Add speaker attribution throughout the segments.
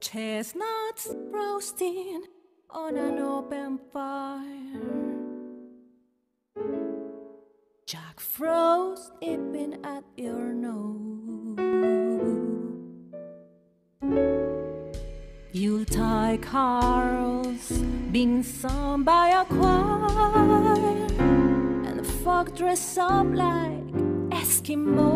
Speaker 1: Chestnuts roasting on an open fire. Jack Frost nipping at your nose. Yuletide carols being sung by a choir, and the folk dress up like Eskimos.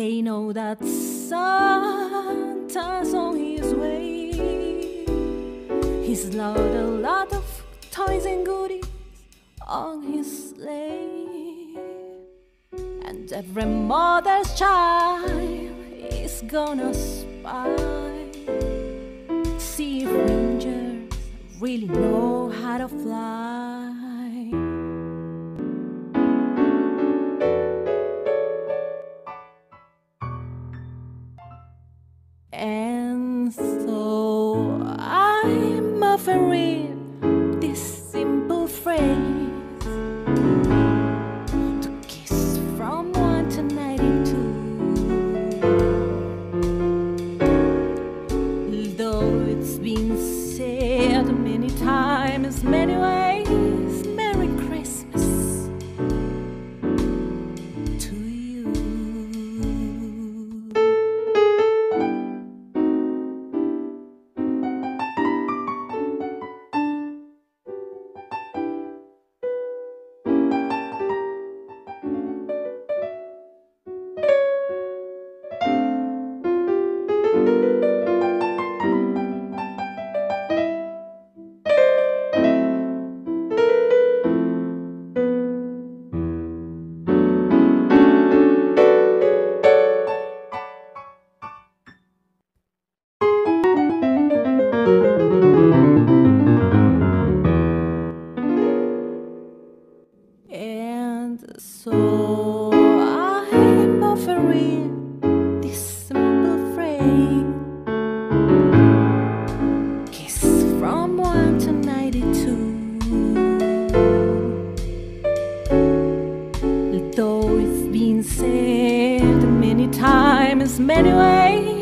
Speaker 1: They know that Santa's on his way. He's loaded a lot of toys and goodies on his sleigh. And every mother's child is gonna spy. See if rangers really know how to fly. I'm offering this simple phrase to kiss from one to ninety-two. Though it's been said many times, many ways, So I'm offering this simple phrase. Kiss from 1 to 92 Though it's been said many times, many ways